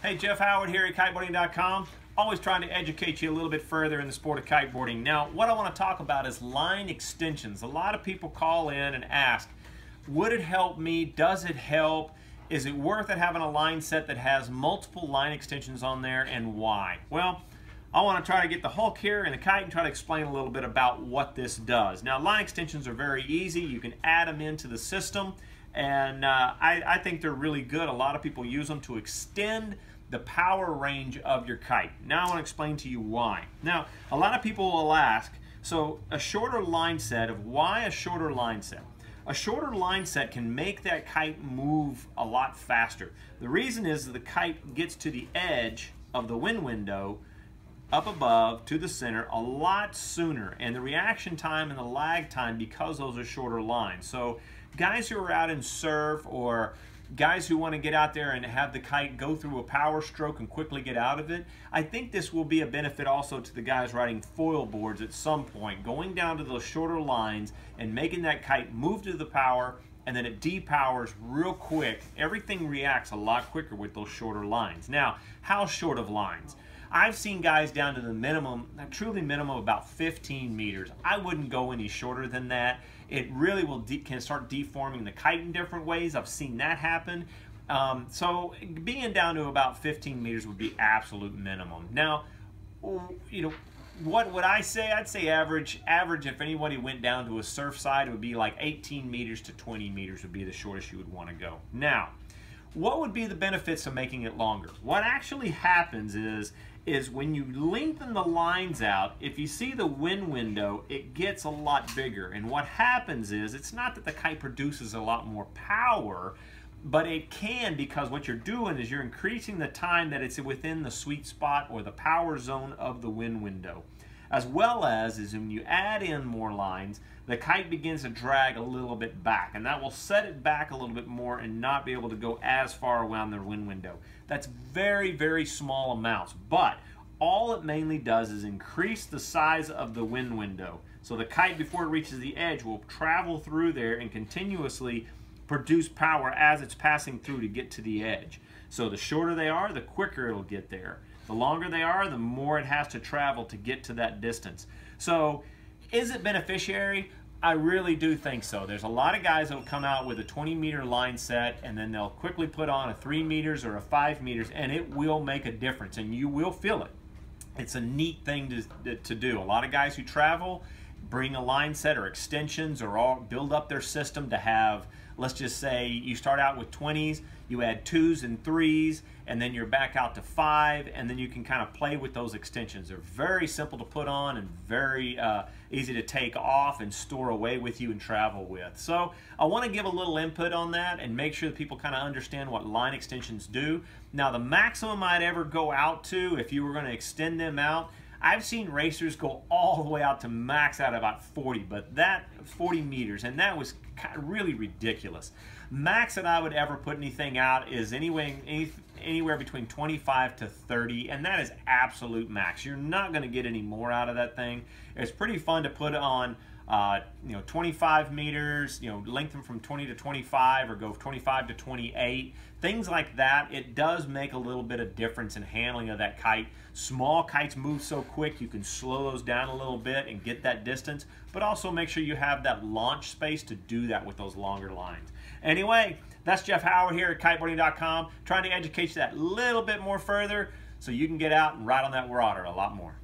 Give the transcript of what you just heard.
Hey, Jeff Howard here at kiteboarding.com. Always trying to educate you a little bit further in the sport of kiteboarding. Now, what I want to talk about is line extensions. A lot of people call in and ask, would it help me? Does it help? Is it worth it having a line set that has multiple line extensions on there and why? Well, I want to try to get the Hulk here and the kite and try to explain a little bit about what this does. Now, line extensions are very easy. You can add them into the system and uh, I, I think they're really good. A lot of people use them to extend the power range of your kite. Now I want to explain to you why. Now, a lot of people will ask, so a shorter line set of why a shorter line set? A shorter line set can make that kite move a lot faster. The reason is the kite gets to the edge of the wind window up above to the center a lot sooner and the reaction time and the lag time because those are shorter lines. So guys who are out in surf or guys who want to get out there and have the kite go through a power stroke and quickly get out of it, I think this will be a benefit also to the guys riding foil boards at some point, going down to those shorter lines and making that kite move to the power and then it depowers real quick. Everything reacts a lot quicker with those shorter lines. Now, how short of lines? I've seen guys down to the minimum, truly minimum, about 15 meters. I wouldn't go any shorter than that. It really will can start deforming the kite in different ways. I've seen that happen. Um, so being down to about 15 meters would be absolute minimum. Now, you know, what would I say? I'd say average, average if anybody went down to a surf side, it would be like 18 meters to 20 meters would be the shortest you would want to go. Now, what would be the benefits of making it longer? What actually happens is, is when you lengthen the lines out, if you see the wind window, it gets a lot bigger. And what happens is, it's not that the kite produces a lot more power, but it can because what you're doing is you're increasing the time that it's within the sweet spot or the power zone of the wind window as well as is when you add in more lines, the kite begins to drag a little bit back, and that will set it back a little bit more and not be able to go as far around the wind window. That's very, very small amounts, but all it mainly does is increase the size of the wind window. So the kite, before it reaches the edge, will travel through there and continuously produce power as it's passing through to get to the edge. So the shorter they are, the quicker it'll get there. The longer they are, the more it has to travel to get to that distance. So is it beneficiary? I really do think so. There's a lot of guys that will come out with a 20 meter line set and then they'll quickly put on a 3 meters or a 5 meters and it will make a difference and you will feel it. It's a neat thing to, to do. A lot of guys who travel bring a line set or extensions or all, build up their system to have let's just say you start out with 20s, you add twos and threes, and then you're back out to five, and then you can kind of play with those extensions. They're very simple to put on and very uh, easy to take off and store away with you and travel with. So I want to give a little input on that and make sure that people kind of understand what line extensions do. Now the maximum I'd ever go out to, if you were going to extend them out, I've seen racers go all the way out to max out about 40, but that 40 meters, and that was really ridiculous. Max that I would ever put anything out is anyway, any, anywhere between 25 to 30, and that is absolute max. You're not going to get any more out of that thing. It's pretty fun to put on uh, you know, 25 meters, you know, lengthen from 20 to 25 or go 25 to 28, things like that. It does make a little bit of difference in handling of that kite. Small kites move so quick, you can slow those down a little bit and get that distance, but also make sure you have that launch space to do that with those longer lines. Anyway, that's Jeff Howard here at kiteboarding.com, trying to educate you that little bit more further so you can get out and ride on that water a lot more.